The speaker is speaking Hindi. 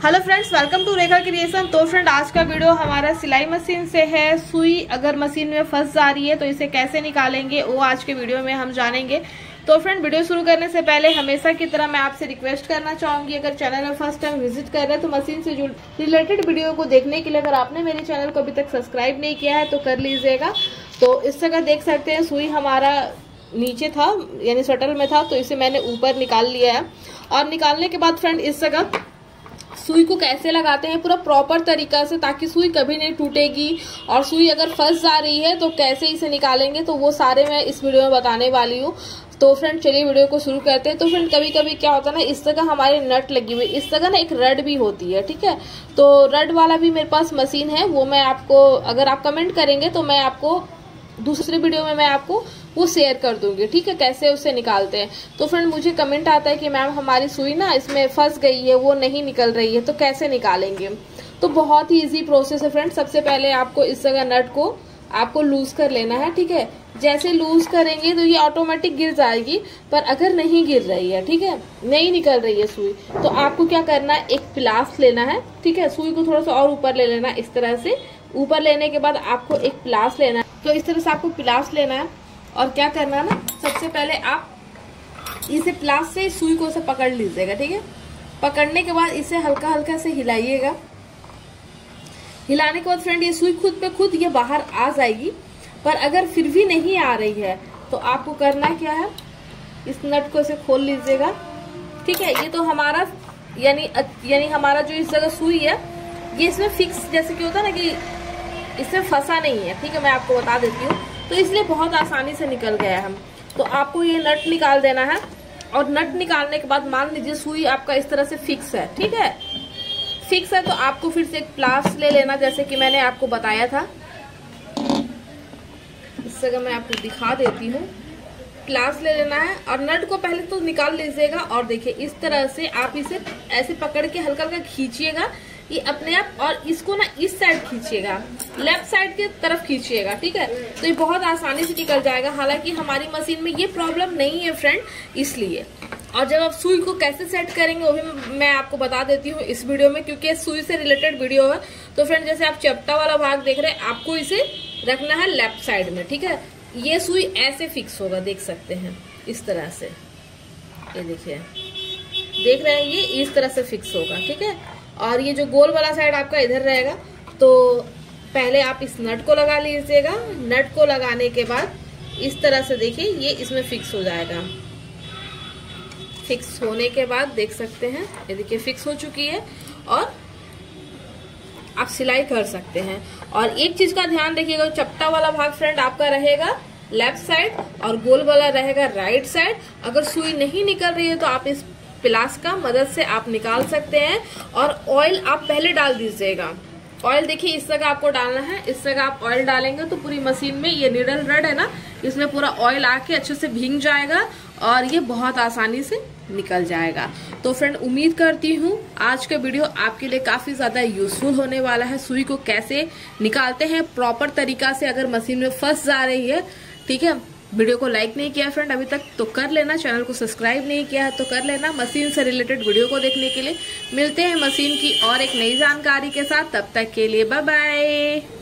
Hello friends welcome to Rekha creation तो फ्रेंड आज का वीडियो हमारा सिलाई मशीन से है, सुई अगर मशीन में फंस जा रही है तो इसे कैसे निकालेंगे, वो आज के वीडियो में हम जानेंगे। तो फ्रेंड वीडियो शुरू करने से पहले हमेशा की तरह मैं आपसे रिक्वेस्ट करना चाहूँगी, अगर चैनल में फ़र्स्ट टाइम विज़िट कर रहे हैं तो मशीन से रिलेटेड वीडियो को देखने के लिए अगर आपने मेरे चैनल को अभी तक सब्सक्राइब नहीं किया है तो कर लीजिएगा। तो इस जगह देख सकते हैं, सुई हमारा नीचे था, यानी शटल में था तो इसे मैंने ऊपर निकाल लिया है। और निकालने के बाद फ्रेंड इस जगह सुई को कैसे लगाते हैं, पूरा प्रॉपर तरीका से ताकि सुई कभी नहीं टूटेगी। और सुई अगर फंस जा रही है तो कैसे इसे निकालेंगे तो वो सारे मैं इस वीडियो में बताने वाली हूँ। तो फ्रेंड चलिए वीडियो को शुरू करते हैं। तो फ्रेंड कभी कभी क्या होता है ना, इस जगह हमारी नट लगी हुई, इस जगह ना एक रड भी होती है, ठीक है? तो रड वाला भी मेरे पास मशीन है, वो मैं आपको, अगर आप कमेंट करेंगे तो मैं आपको दूसरे वीडियो में मैं आपको वो शेयर कर दूँगी, ठीक है? कैसे उसे निकालते हैं। तो फ्रेंड मुझे कमेंट आता है कि मैम हमारी सुई ना इसमें फंस गई है, वो नहीं निकल रही है तो कैसे निकालेंगे तो बहुत ही इजी प्रोसेस है फ्रेंड सबसे पहले आपको इस जगह नट को, आपको लूज कर लेना है, ठीक है? जैसे लूज करेंगे तो ये ऑटोमेटिक गिर जाएगी, पर अगर नहीं गिर रही है, ठीक है? नहीं निकल रही है सुई तो आपको क्या करना है? एक प्लास लेना है, ठीक है? सुई को थोड़ा सा और ऊपर ले लेना इस तरह से। ऊपर लेने के बाद आपको एक प्लास लेना है। तो इस तरह से आपको प्लास लेना है। और क्या करना है ना, सबसे पहले आप इसे प्लास से सुई को से पकड़ लीजिएगा, ठीक है? पकड़ने के बाद इसे हल्का हल्का से हिलाइएगा। हिलाने के बाद फ्रेंड ये सुई खुद पे खुद ये बाहर आ जाएगी, पर अगर फिर भी नहीं आ रही है तो आपको करना क्या है? इस नट को इसे खोल लीजिएगा। ठीक है, ये तो हमारा, यानी यानी हमारा जो इस जगह सुई है, ये इसमें फिक्स जैसे कि होता है ना कि इसमें फंसा नहीं है, ठीक है, मैं आपको बता देती हूँ। तो इसलिए बहुत आसानी से निकल गया है हम। तो आपको ये नट निकाल देना है और नट निकालने के बाद मान लीजिए सुई आपका इस तरह से फिक्स है, ठीक है? फिक्स है तो आपको फिर से एक प्लास ले लेना, जैसे कि मैंने आपको बताया था। इस जगह मैं आपको दिखा देती हूँ। प्लास ले लेना है और नट को पहले तो निकाल लीजिएगा और देखिए, इस तरह से आप इसे ऐसे पकड़ के हल्का हल्का खींचिएगा ये अपने आप और इसको ना इस साइड खींचिएगा लेफ़्ट साइड की तरफ़ खींचिएगा, ठीक है? तो ये बहुत आसानी से निकल जाएगा। हालाँकि हमारी मशीन में ये प्रॉब्लम नहीं है फ्रेंड इसलिए। और जब आप सुई को कैसे सेट करेंगे, वो भी मैं आपको बता देती हूँ इस वीडियो में, क्योंकि सुई से रिलेटेड वीडियो है। तो फ्रेंड जैसे आप चपटा वाला भाग देख रहे हैं, आपको इसे रखना है लेफ़्ट साइड में, ठीक है? ये सुई ऐसे फिक्स होगा, देख सकते हैं, इस तरह से। ये देखिए। देख रहे हैं, ये इस तरह से फिक्स होगा, ठीक है? और ये जो गोल वाला साइड आपका इधर रहेगा तो पहले आप इस नट को लगा लीजिएगा। नट को लगाने के बाद इस तरह से देखिए, ये इसमें फिक्स हो जाएगा। फिक्स होने के बाद देख सकते हैं, ये देखिए फिक्स हो चुकी है, और आप सिलाई कर सकते हैं। और एक चीज़ का ध्यान रखिएगा चपटा वाला भाग फ्रेंड आपका रहेगा लेफ़्ट साइड और गोल वाला रहेगा राइट साइड अगर सुई नहीं निकल रही है तो आप इस प्लास का मदद से आप निकाल सकते हैं और ऑयल आप पहले डाल दीजिएगा। ऑयल देखिए, इस जगह आपको डालना है, इस जगह आप ऑयल डालेंगे तो पूरी मशीन में ये निडल रड है ना, इसमें पूरा ऑयल आके अच्छे से भींग जाएगा और ये बहुत आसानी से निकल जाएगा। तो फ्रेंड उम्मीद करती हूँ आज का वीडियो आपके लिए काफ़ी ज़्यादा यूजफुल होने वाला है। सुई को कैसे निकालते हैं प्रॉपर तरीका से अगर मशीन में फंस जा रही है, ठीक है? वीडियो को लाइक नहीं किया फ्रेंड, अभी तक तो कर लेना, चैनल को सब्सक्राइब नहीं किया है तो कर लेना मशीन से रिलेटेड वीडियो को देखने के लिए। मिलते हैं मशीन की और एक नई जानकारी के साथ, तब तक के लिए बाय बाय